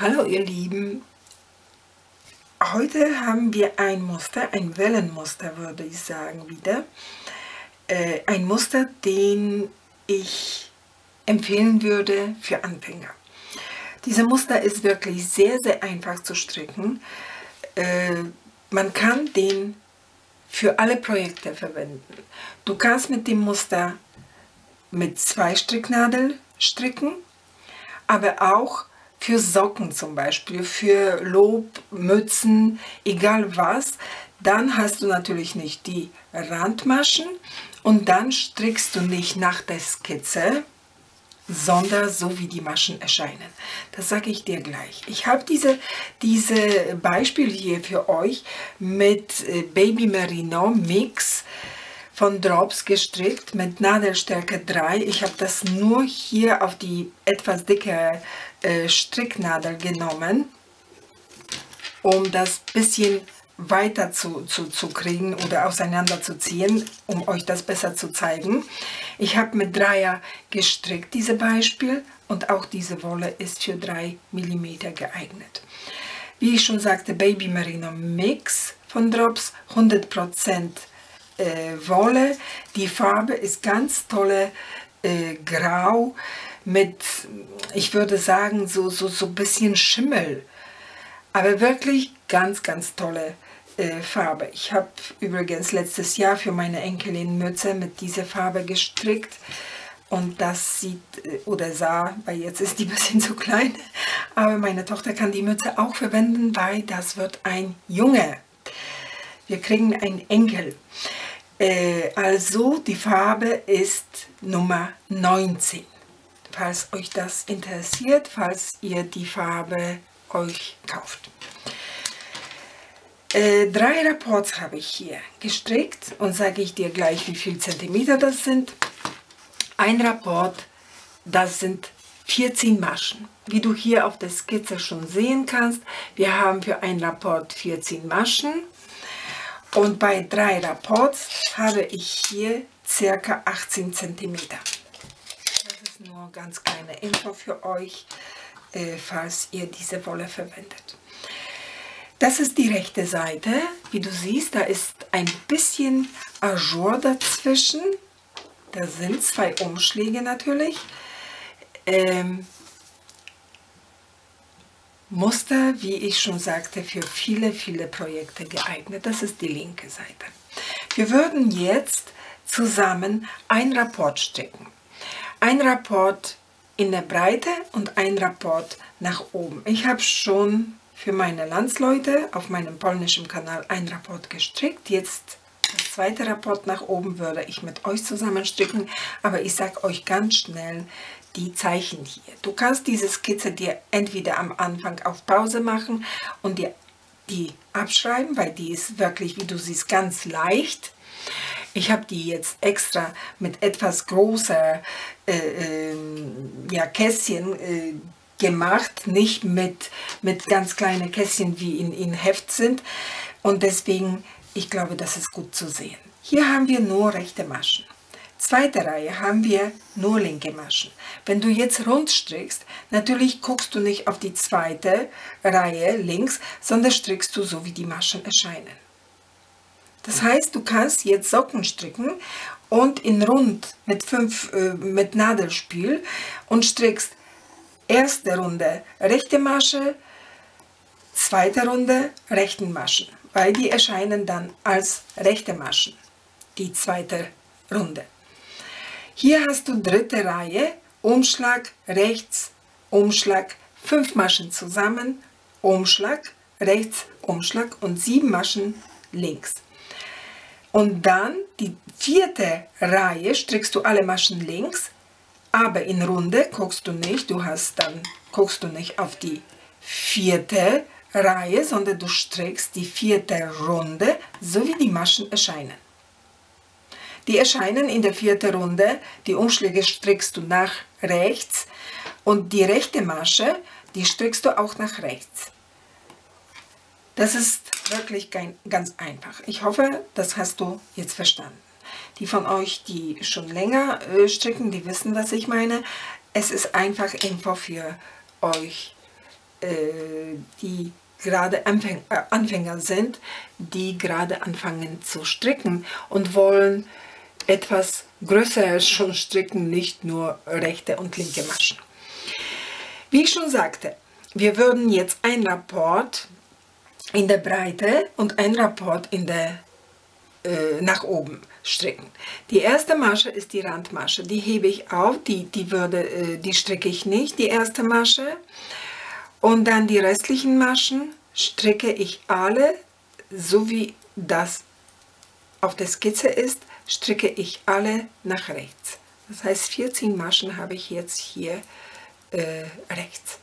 Hallo ihr Lieben, heute haben wir ein Muster, ein Wellenmuster würde ich sagen wieder. Äh, ein Muster, den ich empfehlen würde für Anfänger. Dieser Muster ist wirklich sehr, sehr einfach zu stricken. Äh, man kann den für alle Projekte verwenden. Du kannst mit dem Muster mit zwei Stricknadeln stricken, aber auch für Socken zum Beispiel, für Lob, Mützen, egal was. Dann hast du natürlich nicht die Randmaschen und dann strickst du nicht nach der Skizze, sondern so wie die Maschen erscheinen. Das sage ich dir gleich. Ich habe diese, diese Beispiel hier für euch mit äh, Baby Merino Mix von Drops gestrickt mit Nadelstärke 3. Ich habe das nur hier auf die etwas dicke äh, Stricknadel genommen, um das bisschen weiter zu, zu, zu kriegen oder auseinanderzuziehen, um euch das besser zu zeigen. Ich habe mit Dreier gestrickt, diese Beispiel, und auch diese Wolle ist für 3 mm geeignet. Wie ich schon sagte, Baby Merino Mix von Drops, 100% äh, Wolle. Die Farbe ist ganz tolle äh, Grau mit, ich würde sagen, so, so, so ein bisschen Schimmel. Aber wirklich ganz, ganz tolle äh, Farbe. Ich habe übrigens letztes Jahr für meine Enkelin Mütze mit dieser Farbe gestrickt. Und das sieht äh, oder sah, weil jetzt ist die ein bisschen zu klein, aber meine Tochter kann die Mütze auch verwenden, weil das wird ein Junge. Wir kriegen einen Enkel. Äh, also die Farbe ist Nummer 19. Falls euch das interessiert, falls ihr die Farbe euch kauft. Äh, drei Rapports habe ich hier gestrickt und sage ich dir gleich, wie viel Zentimeter das sind. Ein Rapport, das sind 14 Maschen. Wie du hier auf der Skizze schon sehen kannst, wir haben für ein Rapport 14 Maschen. Und bei drei Rapports habe ich hier circa 18 Zentimeter. Nur ganz kleine Info für euch, äh, falls ihr diese Wolle verwendet. Das ist die rechte Seite. Wie du siehst, da ist ein bisschen Azur dazwischen. Da sind zwei Umschläge natürlich. Ähm, Muster, wie ich schon sagte, für viele, viele Projekte geeignet. Das ist die linke Seite. Wir würden jetzt zusammen ein Rapport stricken. Ein Rapport in der Breite und ein Rapport nach oben. Ich habe schon für meine Landsleute auf meinem polnischen Kanal ein Rapport gestrickt. Jetzt das zweite Rapport nach oben würde ich mit euch zusammen stricken, aber ich sage euch ganz schnell die Zeichen hier. Du kannst diese Skizze dir entweder am Anfang auf Pause machen und dir die abschreiben, weil die ist wirklich, wie du siehst, ganz leicht. Ich habe die jetzt extra mit etwas großer äh, äh, ja, Kästchen äh, gemacht, nicht mit, mit ganz kleinen Kästchen wie in, in Heft sind. Und deswegen, ich glaube, das ist gut zu sehen. Hier haben wir nur rechte Maschen. Zweite Reihe haben wir nur linke Maschen. Wenn du jetzt rund strickst, natürlich guckst du nicht auf die zweite Reihe links, sondern strickst du so, wie die Maschen erscheinen. Das heißt, du kannst jetzt Socken stricken und in rund mit, fünf, äh, mit Nadelspiel und strickst Erste Runde rechte Masche, zweite Runde rechten Maschen, weil die erscheinen dann als rechte Maschen, die zweite Runde. Hier hast du dritte Reihe, Umschlag rechts, Umschlag, fünf Maschen zusammen, Umschlag, rechts, Umschlag und sieben Maschen links. Und dann die vierte Reihe strickst du alle Maschen links, aber in Runde guckst du nicht, du hast dann, guckst du nicht auf die vierte Reihe, sondern du strickst die vierte Runde, so wie die Maschen erscheinen. Die erscheinen in der vierten Runde, die Umschläge strickst du nach rechts und die rechte Masche, die strickst du auch nach rechts. Das ist wirklich ganz einfach. Ich hoffe, das hast du jetzt verstanden. Die von euch, die schon länger äh, stricken, die wissen, was ich meine. Es ist einfach Info für euch äh, die gerade äh, Anfänger sind, die gerade anfangen zu stricken und wollen etwas größer schon stricken, nicht nur rechte und linke Maschen. Wie ich schon sagte, wir würden jetzt ein Rapport in der Breite und ein Rapport in der äh, nach oben stricken. Die erste Masche ist die Randmasche, die hebe ich auf, die, die, würde, äh, die stricke ich nicht, die erste Masche. Und dann die restlichen Maschen stricke ich alle, so wie das auf der Skizze ist, stricke ich alle nach rechts. Das heißt 14 Maschen habe ich jetzt hier äh, rechts.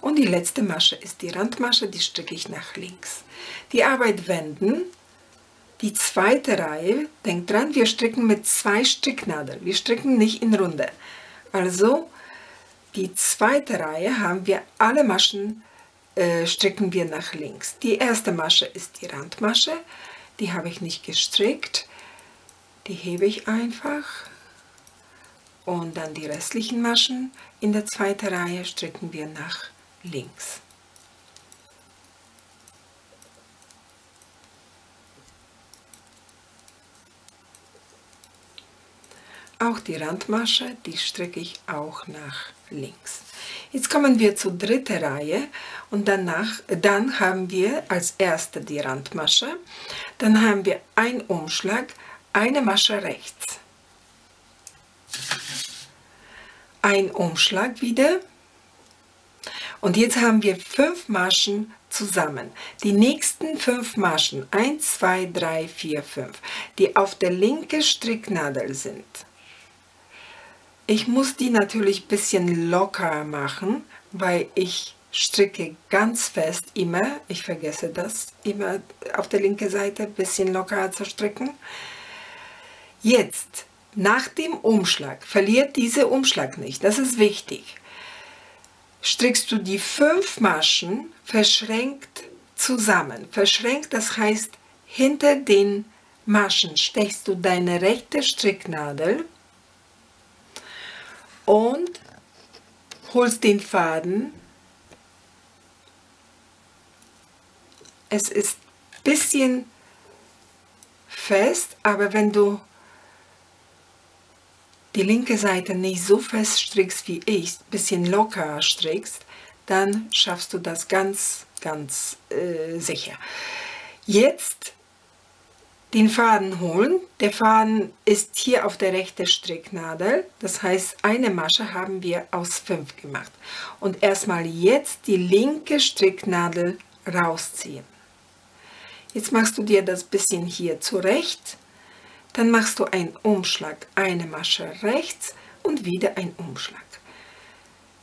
Und die letzte Masche ist die Randmasche, die stricke ich nach links. Die Arbeit wenden, die zweite Reihe, denkt dran, wir stricken mit zwei Stricknadeln, wir stricken nicht in Runde. Also die zweite Reihe haben wir alle Maschen, äh, stricken wir nach links. Die erste Masche ist die Randmasche, die habe ich nicht gestrickt, die hebe ich einfach und dann die restlichen Maschen in der zweiten Reihe stricken wir nach links. Auch die Randmasche, die stricke ich auch nach links. Jetzt kommen wir zur dritten Reihe und danach, dann haben wir als erste die Randmasche, dann haben wir einen Umschlag, eine Masche rechts, ein Umschlag wieder und jetzt haben wir fünf Maschen zusammen. Die nächsten fünf Maschen, 1, 2, 3, 4, 5, die auf der linken Stricknadel sind. Ich muss die natürlich ein bisschen locker machen, weil ich stricke ganz fest immer, ich vergesse das, immer auf der linken Seite ein bisschen lockerer zu stricken. Jetzt, nach dem Umschlag, verliert dieser Umschlag nicht, das ist wichtig strickst du die fünf Maschen verschränkt zusammen. Verschränkt, das heißt, hinter den Maschen steckst du deine rechte Stricknadel und holst den Faden. Es ist ein bisschen fest, aber wenn du die linke Seite nicht so fest strickst wie ich, bisschen locker strickst, dann schaffst du das ganz, ganz äh, sicher. Jetzt den Faden holen. Der Faden ist hier auf der rechten Stricknadel. Das heißt, eine Masche haben wir aus fünf gemacht. Und erstmal jetzt die linke Stricknadel rausziehen. Jetzt machst du dir das bisschen hier zurecht dann machst du einen Umschlag, eine Masche rechts und wieder ein Umschlag.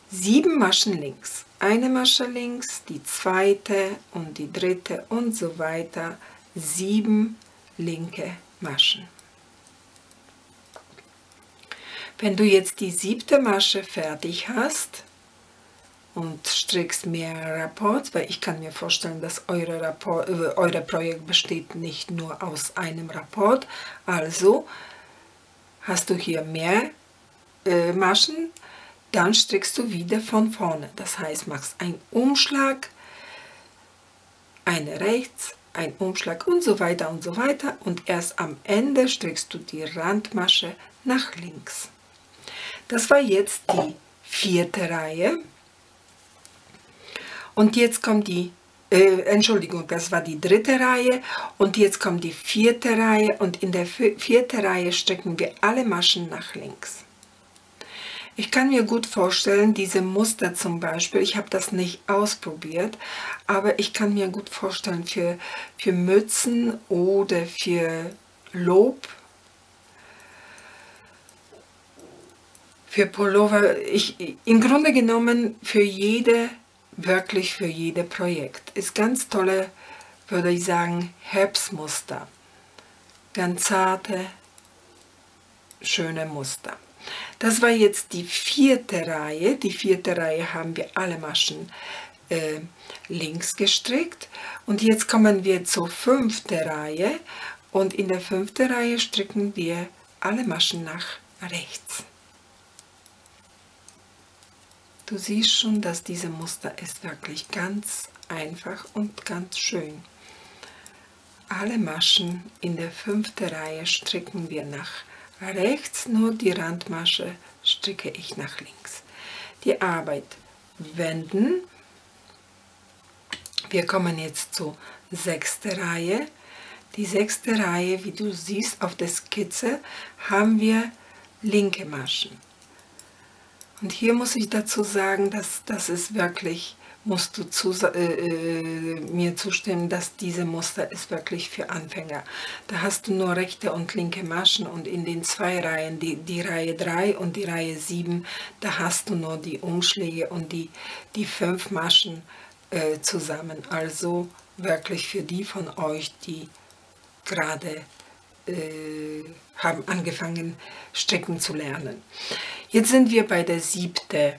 Sieben Maschen links, eine Masche links, die zweite und die dritte und so weiter. Sieben linke Maschen. Wenn du jetzt die siebte Masche fertig hast, und strickst mehrere Rapports, weil ich kann mir vorstellen, dass eure, Rapport, äh, eure Projekt besteht nicht nur aus einem Rapport. Also hast du hier mehr äh, Maschen, dann strickst du wieder von vorne. Das heißt, machst einen Umschlag, eine rechts, ein Umschlag und so weiter und so weiter und erst am Ende strickst du die Randmasche nach links. Das war jetzt die vierte Reihe. Und jetzt kommt die, äh, Entschuldigung, das war die dritte Reihe. Und jetzt kommt die vierte Reihe. Und in der vierten Reihe strecken wir alle Maschen nach links. Ich kann mir gut vorstellen, diese Muster zum Beispiel, ich habe das nicht ausprobiert, aber ich kann mir gut vorstellen für, für Mützen oder für Lob, für Pullover, ich, im Grunde genommen für jede wirklich für jedes Projekt. Ist ganz tolle, würde ich sagen, Herbstmuster. Ganz zarte, schöne Muster. Das war jetzt die vierte Reihe. Die vierte Reihe haben wir alle Maschen äh, links gestrickt. Und jetzt kommen wir zur fünften Reihe. Und in der fünften Reihe stricken wir alle Maschen nach rechts. Du siehst schon, dass diese Muster ist wirklich ganz einfach und ganz schön. Alle Maschen in der fünften Reihe stricken wir nach rechts, nur die Randmasche stricke ich nach links. Die Arbeit wenden. Wir kommen jetzt zur sechsten Reihe. Die sechste Reihe, wie du siehst auf der Skizze, haben wir linke Maschen. Und hier muss ich dazu sagen, dass das ist wirklich, musst du zu, äh, äh, mir zustimmen, dass diese Muster ist wirklich für Anfänger. Da hast du nur rechte und linke Maschen und in den zwei Reihen, die, die Reihe 3 und die Reihe 7, da hast du nur die Umschläge und die, die fünf Maschen äh, zusammen. Also wirklich für die von euch, die gerade äh, haben angefangen stricken zu lernen. Jetzt sind wir bei der siebten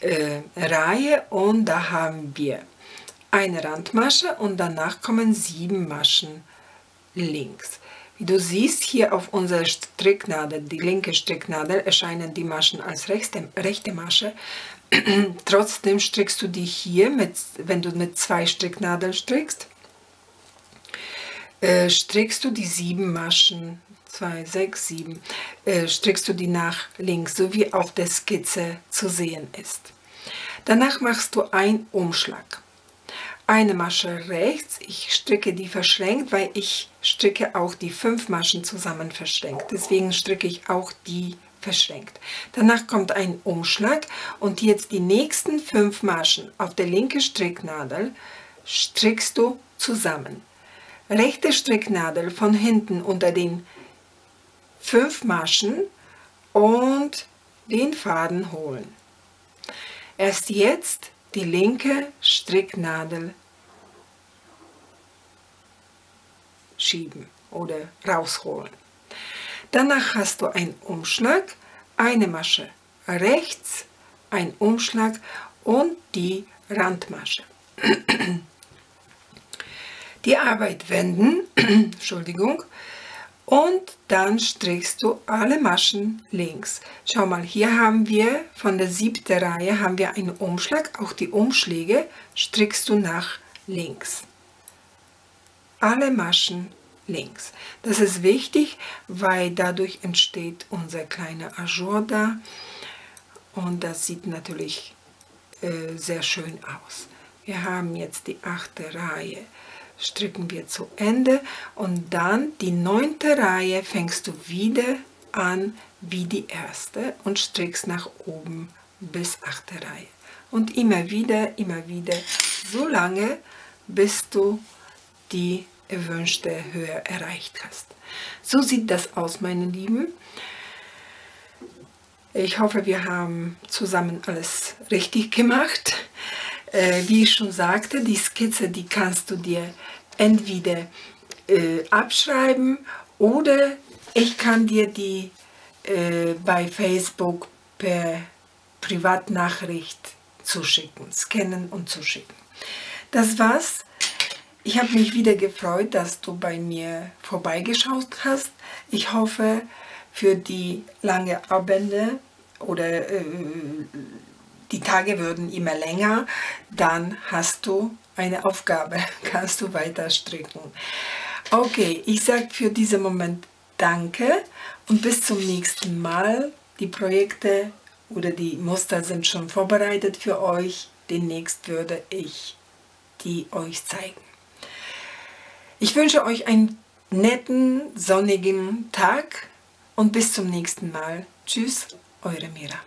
äh, Reihe und da haben wir eine Randmasche und danach kommen sieben Maschen links. Wie du siehst hier auf unserer Stricknadel, die linke Stricknadel, erscheinen die Maschen als rechte, rechte Masche. Trotzdem strickst du die hier, mit, wenn du mit zwei Stricknadeln strickst, äh, strickst du die sieben Maschen 2, 6, 7, äh, strickst du die nach links, so wie auf der Skizze zu sehen ist. Danach machst du einen Umschlag. Eine Masche rechts, ich stricke die verschränkt, weil ich stricke auch die fünf Maschen zusammen verschränkt. Deswegen stricke ich auch die verschränkt. Danach kommt ein Umschlag und jetzt die nächsten fünf Maschen auf der linken Stricknadel strickst du zusammen. Rechte Stricknadel von hinten unter den fünf Maschen und den Faden holen. Erst jetzt die linke Stricknadel schieben oder rausholen. Danach hast du einen Umschlag, eine Masche rechts, ein Umschlag und die Randmasche. Die Arbeit wenden, Entschuldigung, und dann strickst du alle Maschen links. Schau mal, hier haben wir von der siebten Reihe haben wir einen Umschlag, auch die Umschläge strickst du nach links. Alle Maschen links. Das ist wichtig, weil dadurch entsteht unser kleiner Ajour da und das sieht natürlich äh, sehr schön aus. Wir haben jetzt die achte Reihe stricken wir zu Ende und dann die neunte Reihe fängst du wieder an wie die erste und strickst nach oben bis achte Reihe. Und immer wieder, immer wieder, so lange, bis du die erwünschte Höhe erreicht hast. So sieht das aus, meine Lieben. Ich hoffe, wir haben zusammen alles richtig gemacht. Äh, wie ich schon sagte, die Skizze, die kannst du dir entweder äh, abschreiben oder ich kann dir die äh, bei Facebook per Privatnachricht zuschicken, scannen und zuschicken. Das war's. Ich habe mich wieder gefreut, dass du bei mir vorbeigeschaut hast. Ich hoffe, für die lange Abende oder äh, die Tage würden immer länger, dann hast du eine Aufgabe, kannst du weiter stricken. Okay, ich sage für diesen Moment Danke und bis zum nächsten Mal. Die Projekte oder die Muster sind schon vorbereitet für euch. Demnächst würde ich die euch zeigen. Ich wünsche euch einen netten, sonnigen Tag und bis zum nächsten Mal. Tschüss, eure Mira.